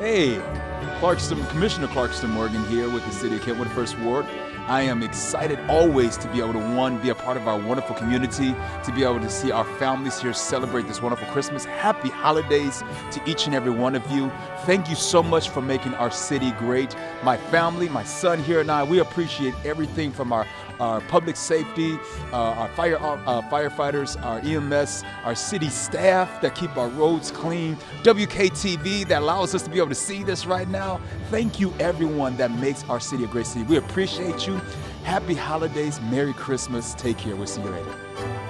Hey, Clarkston, Commissioner Clarkston Morgan here with the City of Kentwood First Ward. I am excited always to be able to, one, be a part of our wonderful community, to be able to see our families here celebrate this wonderful Christmas. Happy holidays to each and every one of you. Thank you so much for making our city great. My family, my son here and I, we appreciate everything from our, our public safety, uh, our fire uh, firefighters, our EMS, our city staff that keep our roads clean, WKTV that allows us to be able to see this right now. Thank you everyone that makes our city a great city. We appreciate you. Happy holidays, Merry Christmas. Take care. We'll see you later.